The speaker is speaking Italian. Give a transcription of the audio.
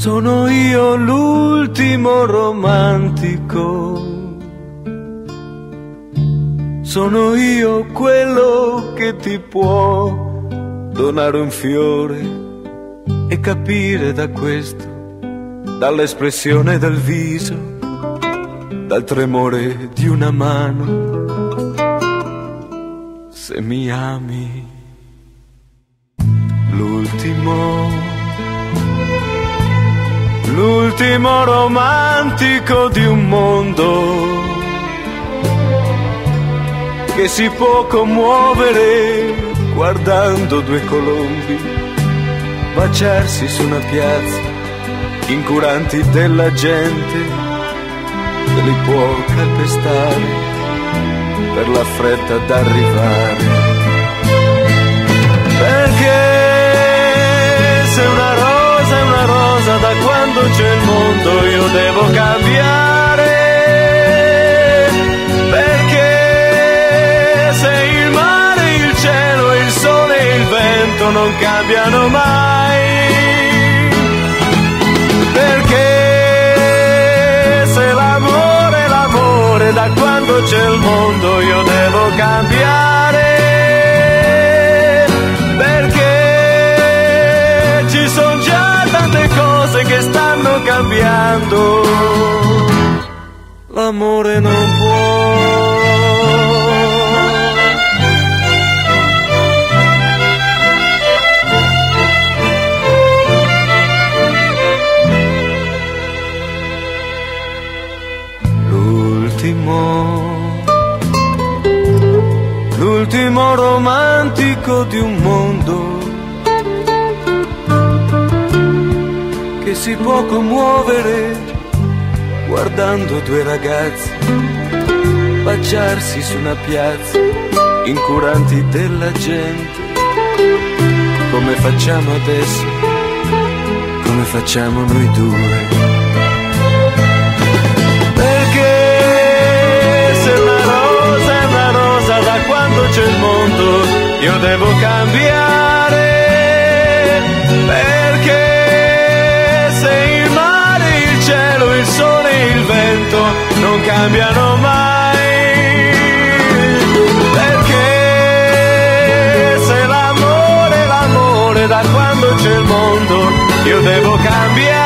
Sono io l'ultimo romantico. Sono io quello che ti può donare un fiore e capire da questo, dall'espressione del viso, dal tremore di una mano, se mi ami. L'ultimo, l'ultimo romantico di un mondo che si può commuovere guardando due colombi baciarsi su una piazza, incuranti della gente, che li può calpestare per la fretta d'arrivare. Devo cambiare. vento non cambiano mai. Perché se l'amore è l'amore, da quando c'è il mondo io devo cambiare. Cambiando. L'amore non può. l'ultimo romantico di un mondo che si può commuovere guardando due ragazzi baciarsi su una piazza incuranti della gente. Come facciamo adesso? Come facciamo noi due? C'è il mondo, io devo cambiare. Cambiano mai. Perché se l'amore, l'amore da quando c'è il mondo, io devo cambiare.